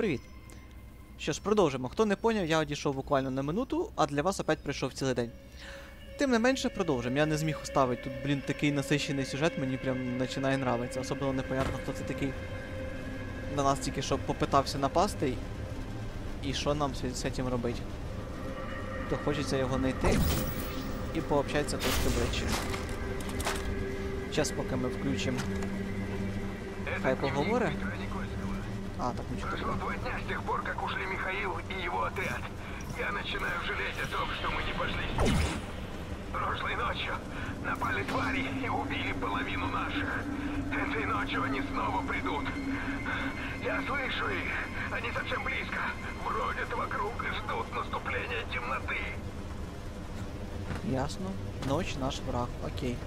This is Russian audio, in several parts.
Привіт. Що ж, продовжимо. Хто не поняв, я одійшов буквально на минуту, а для вас опять прийшов цілий день. Тим не менше, продовжимо. Я не зміг оставити тут, блін, такий насичений сюжет, мені прям починає нравитися. Особливо непонятно, хто це такий на нас тільки що попитався напасти. І що нам з, цим робити. То хочеться його знайти і пообщатися трошки ближче. Зараз поки ми включимо. Хай поговорить. А, так нічого Прошло два дня с тех пор, как ушли Михаил и его отряд. Я начинаю жалеть о том, что мы не пошли с ними. Прошлой ночью напали твари и убили половину наших. Этой ночью они снова придут. Я слышу их. Они совсем близко. Бродят вокруг и ждут наступления темноты. Ясно. Ночь наш враг. Окей.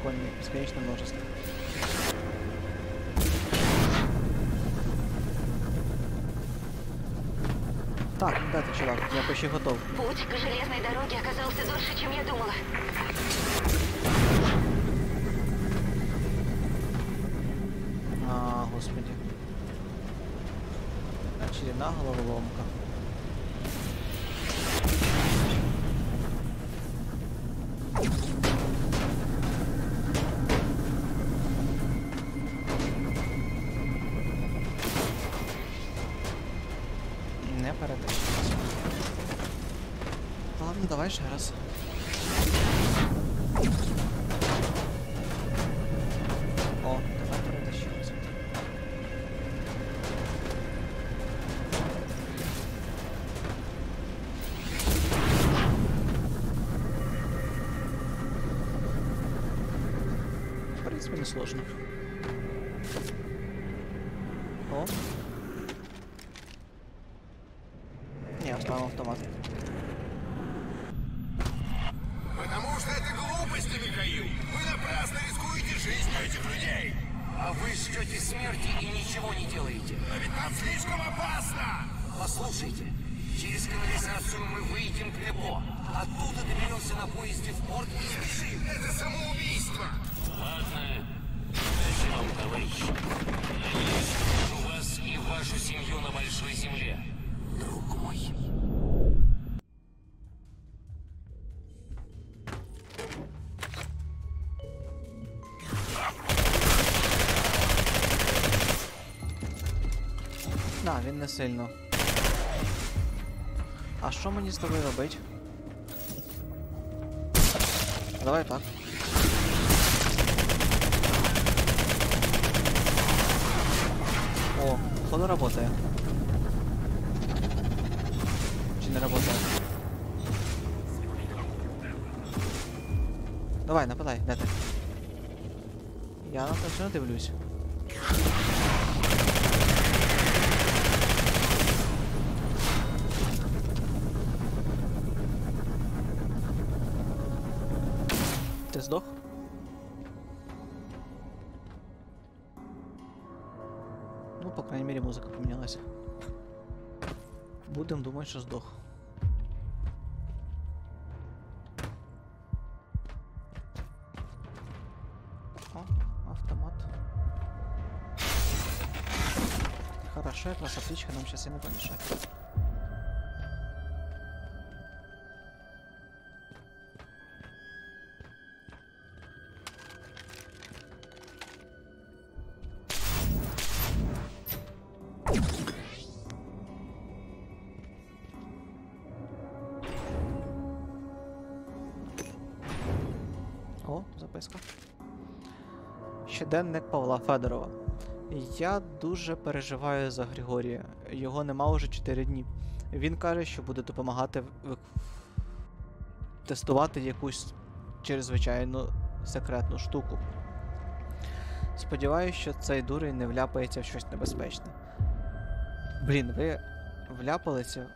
О, прикольный. Бесконечное множество. Так, ну да ты, чувак, я почти готов. Путь к железной дороге оказался дольше, чем я думала. А, господи. Очередная головоломка. Не перетащиться. Ладно, давай раз. О, давай перетащилися. В принципе, не сложно. О. Не, оставим автомат. Потому что это глупости, Михаил. Вы напрасно рискуете жизнью этих людей. А вы ждете смерти и ничего не делаете. Но ведь нам слишком опасно. Послушайте, через канализацию мы выйдем к депо. Оттуда доберемся на поезде в порт и сбежим. Это самоубийство. Ладно. Вам, товарищ. Надеюсь, вас и вашу семью на большой земле. Друг мой. Да, він не сильно. А що мені з тобою робить? Давай так. О, походу работає. Чи не работає? Давай, нападай, де ти? Я на не дивлюсь. Ти здох? Ну, по крайней мере, музыка поменялась. Будем думать, что сдох. О, автомат. Хорошо, раз отличка нам сейчас и не помешает. О, записка. Щоденник Павла Федорова. Я дуже переживаю за Григорія. Його нема уже 4 дні. Він каже, що буде допомагати в- тестувати якусь чрезвичайну секретну штуку. Сподіваюсь, що цей дурень не вляпається в щось небезпечне. Блін, ви вляпалися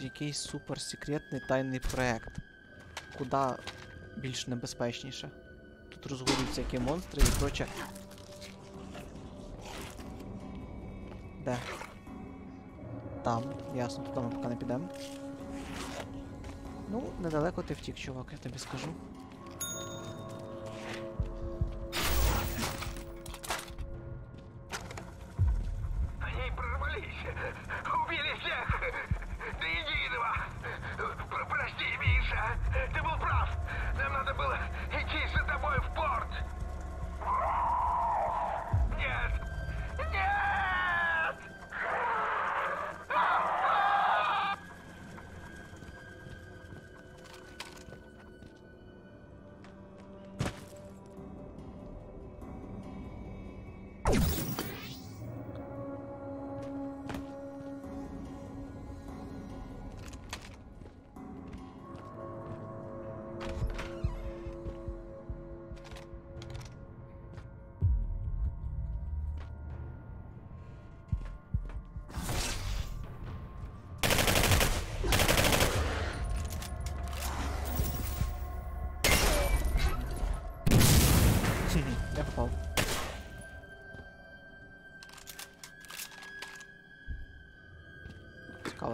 в якийсь суперсекретний тайний проект. Куда більш небезпечніше. Тут розгорюються всякі монстри і проче. Де? Там, ясно, туди ми поки не підемо. Ну, недалеко ти втік, чувак, я тобі скажу.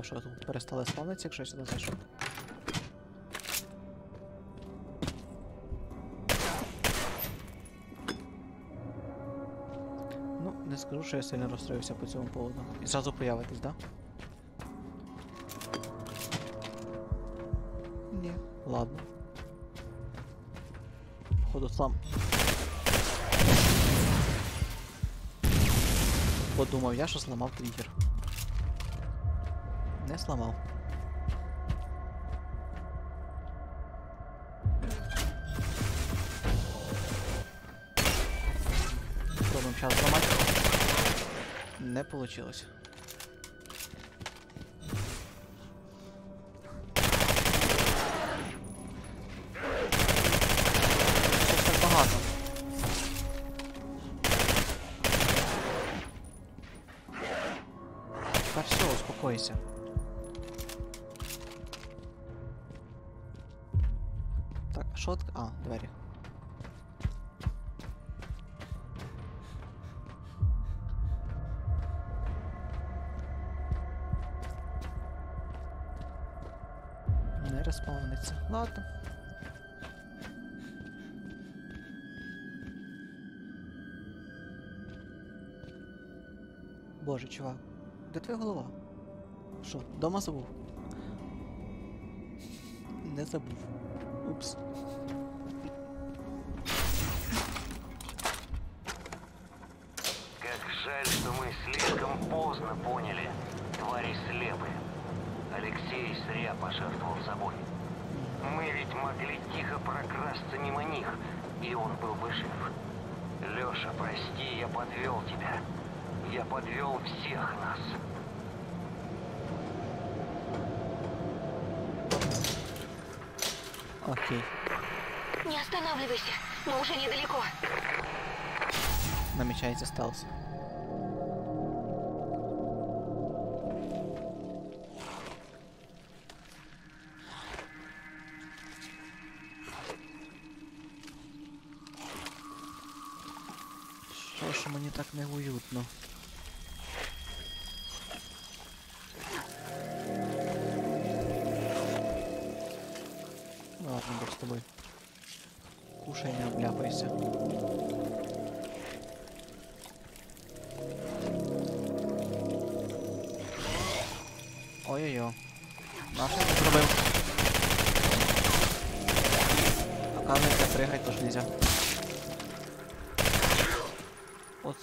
Цікаво, що тут перестали спавнитися, якщо я сюди зайшов. Ну, не скажу, що я сильно розстроївся по цьому поводу. І зразу появитись, да? Ні, ладно. Походу сам. Подумав я, що зламав тригер. Не зламав. Пробуємо зараз зламати. Не получилось. Ладно. Боже, чувак, де твоя голова? Що, дома забув? Не забув. Упс. Как жаль, что мы слишком поздно поняли. Твари слепы. Алексей зря пожертвовал собой. Мы ведь могли тихо прокрасться мимо них, и он был бы жив. Леша, прости, я подвел тебя. Я подвел всех нас. Окей. Не останавливайся, мы уже недалеко. Намечается стелс. Неуютно?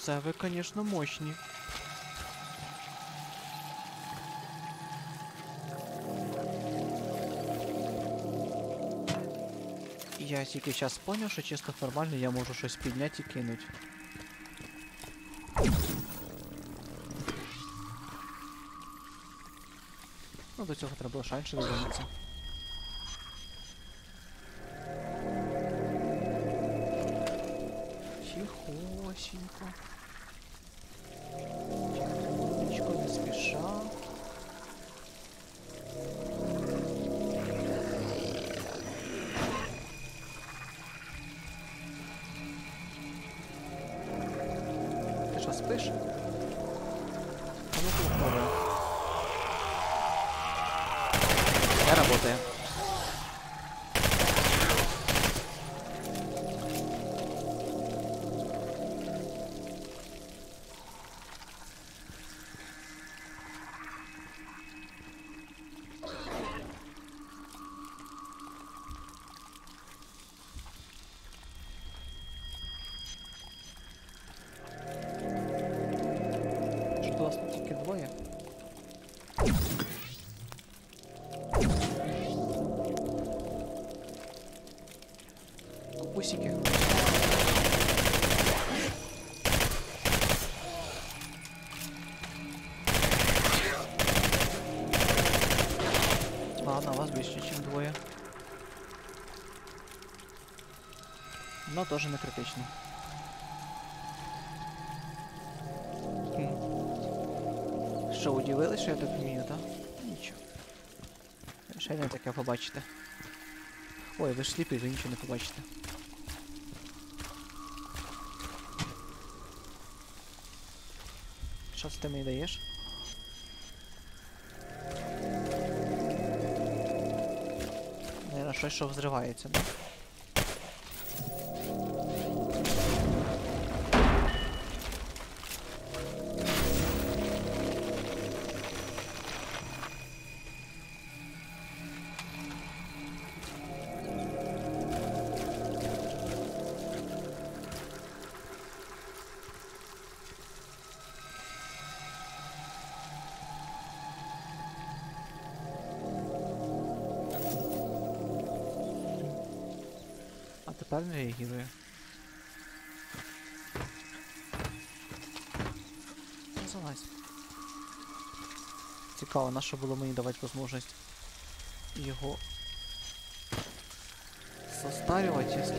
Оце ви, конечно, мощні. Я тільки зараз поняв, що чисто формально я можу щось підняти і кинути. Ну, до цього треба було шанше додуматися. Тихосенько. Кукусики. Ладно, вас більше, ніж двоє. Но теж не критично. Хм. Що, удивились, що я так вмію, так? Нічого. Ще не таке побачите. Ой, ви ж сліпі, ви нічого не побачите. Що це ти мені даєш? Наверно, щось, що взривається, да? Тепер. Ну, залазь. Цікаво, на що було мені давати можливість його состарювати, якщо...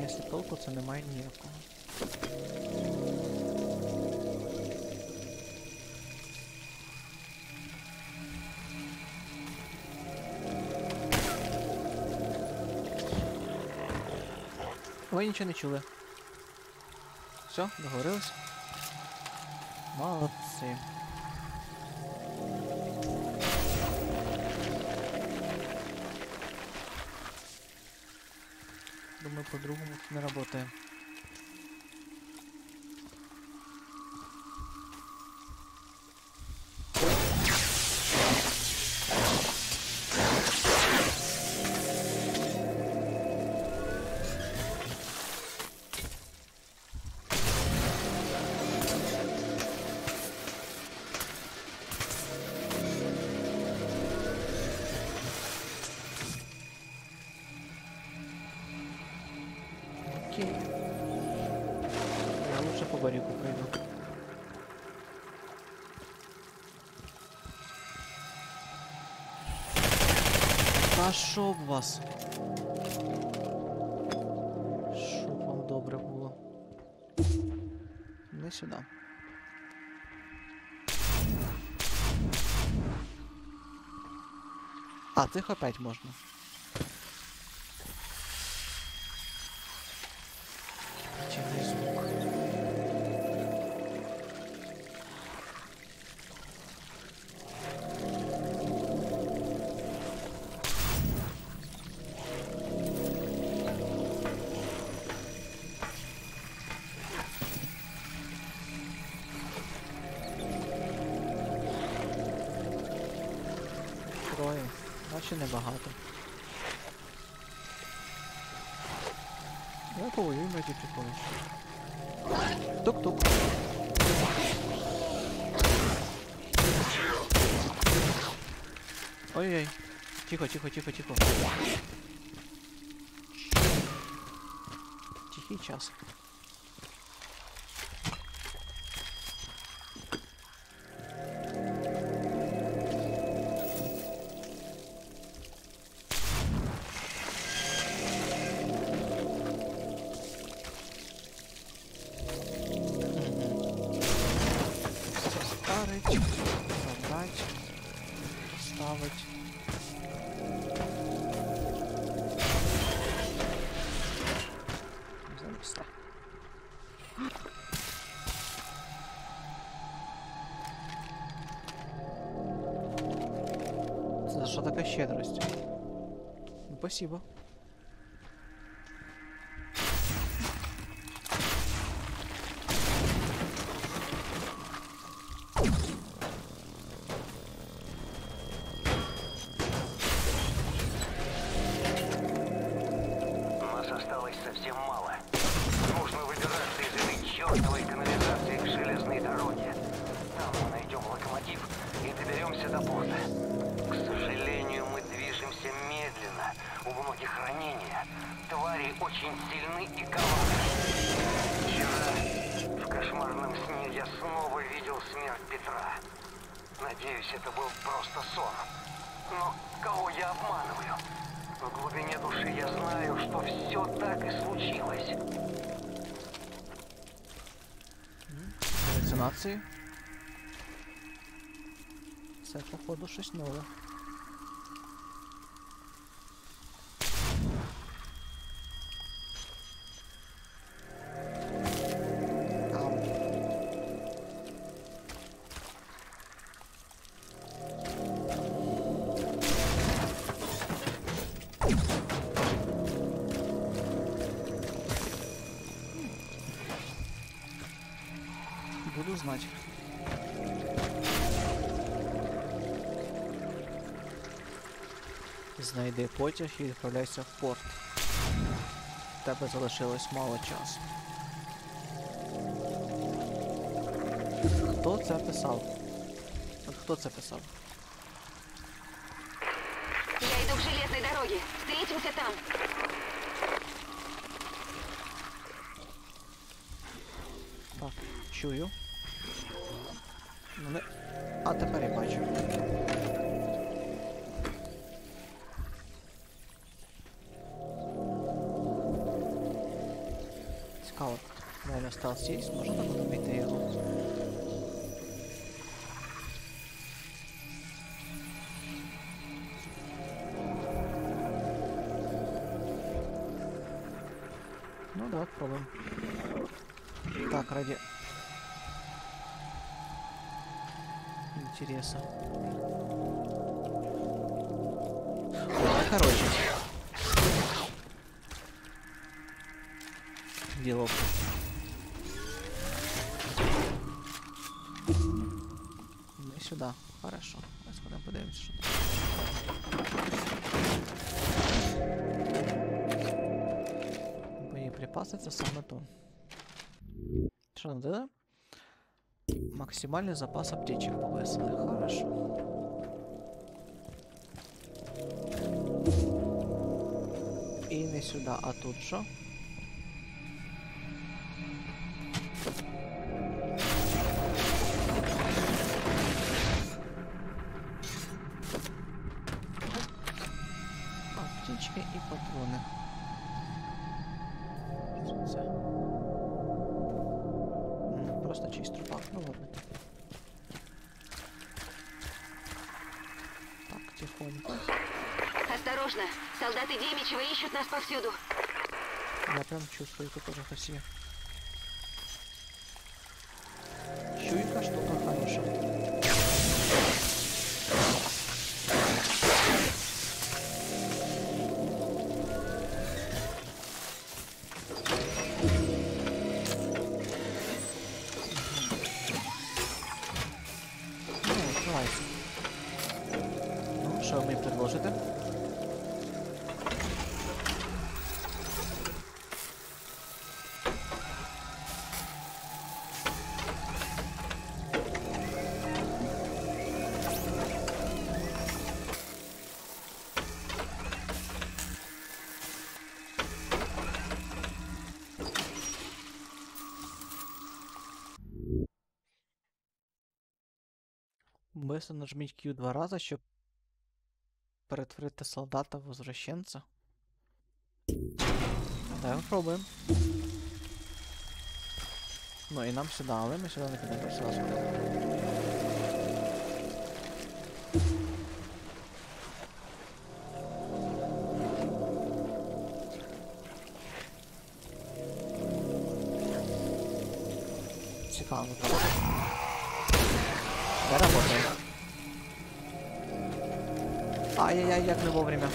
Якщо толку, це немає ніякого. Ви нічого не чули. Все, договорились. Молодці. Думаю, по-другому не работает. Щоб вас. Щоб вам добре було. Не сюди. А, тих опять можна. Я повоюю раді приколу. Тук-тук. Ой-ой. Тихо, тихо, тихо, тихо. Тихий час. Це за що така щедрость? Ну, спасибо. Просто сон. Но кого я обманываю? В глубине души я знаю, что все так и случилось. Галюцинації. Це, походу, щось нове. Потяг і відправляйся в порт. Тебе залишилось мало часу. Хто це писав? От хто це писав? Я иду к железной дороге. Встретимся там. Так, чую. Ну не. А тепер я бачу. Реально став сість, можна так обійти його? Ну давай попробуем. Так, ради интереса. Короче. Дело. И сюда. Хорошо. Сейчас куда подивимося, що там. Боєприпаси це саме то. Що нам дали? Максимальный запас аптечек повысили. Хорошо. І не сюди, а тут що? М, Просто чисть трупак, ну ладно. Так, тихонько. Осторожно. Солдаты Демичева ищут нас повсюду. Я прям чувствую, тут тоже красиво. Чуйка Быстро нажміть Q два рази, щоб перетворити солдата в возвращенца. Давай попробуємо. Ну і нам сюди, але ми сюди не підемо сразу. Цікаво, Да работает. Ай-яй-яй, як не вовремя.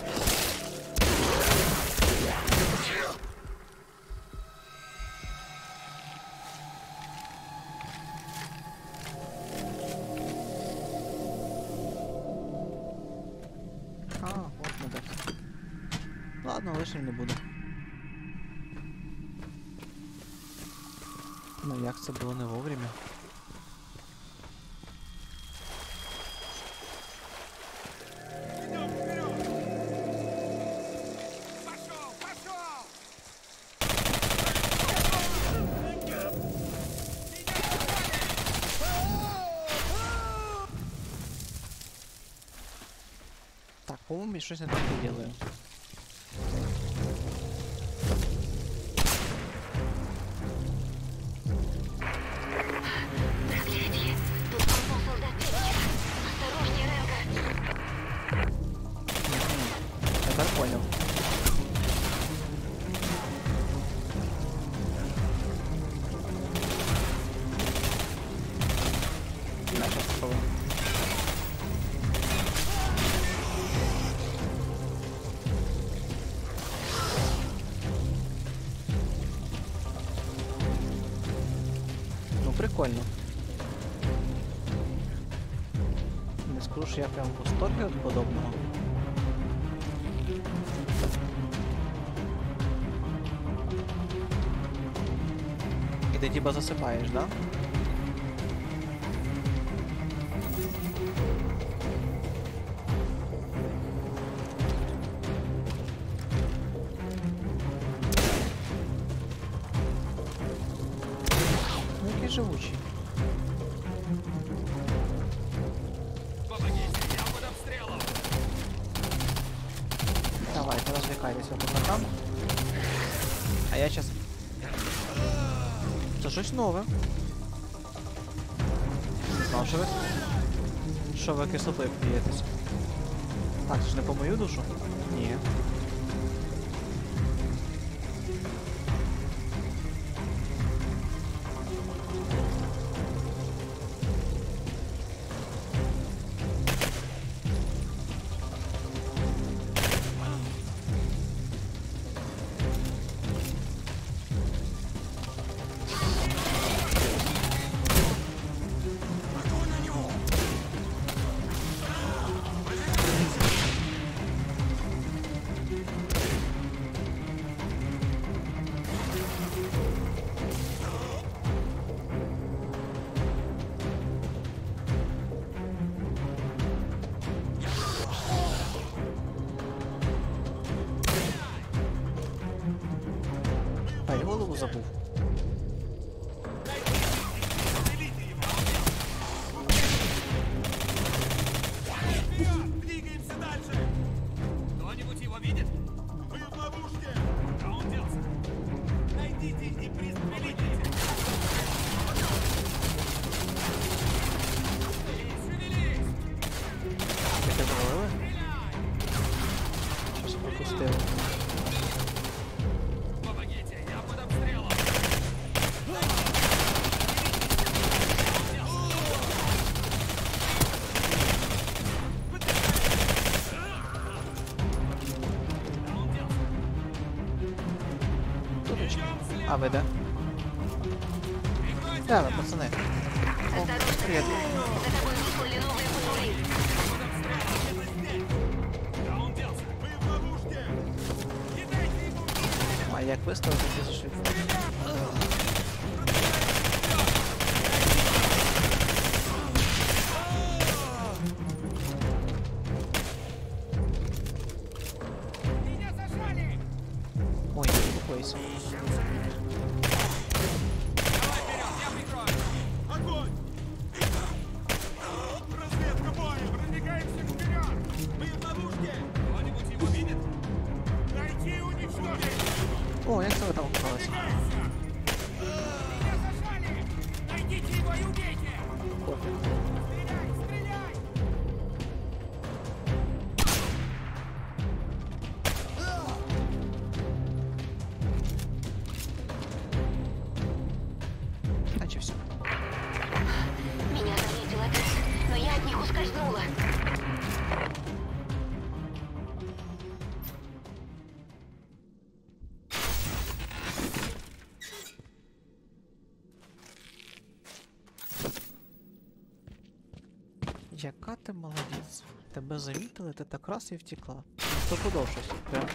По-моему, я не так делаю. І ти типа засипаєш, да? А Mania Questa, to jest jeszcze Яка ти молодець. Тебе замітили, ти так раз і втекла. Стопудов щось. Прям.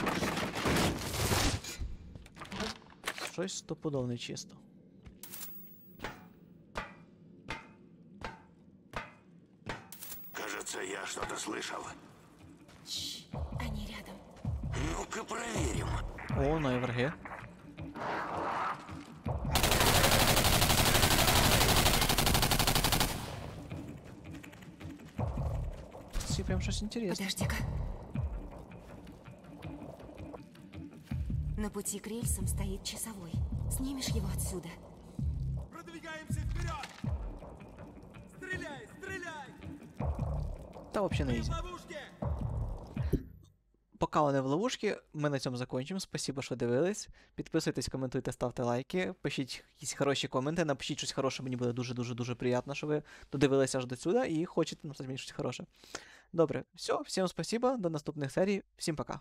Щось стопудов нечисто. Кажется, я что-то слышал. Они рядом. Ну-ка проверим. О, ну і Це прям щось інтересне. Подожди-ка. На пути к рельсам стоит часовой. Снимешь его отсюда. Продвигаемся вперед! Стреляй, стреляй! Та взагалі не Мы в ізі. ловушке! Поки вони в ловушці, ми на цьому закінчимо. Спасибо, що дивились. Підписуйтесь, коментуйте, ставте лайки. Пишіть якісь хороші коменти, напишіть щось хороше, мені буде дуже-дуже дуже приємно, що ви додивилися аж до сюди і хочете написати мені щось хороше. Добре, все, всім спасибо, до наступних серій, всім пока.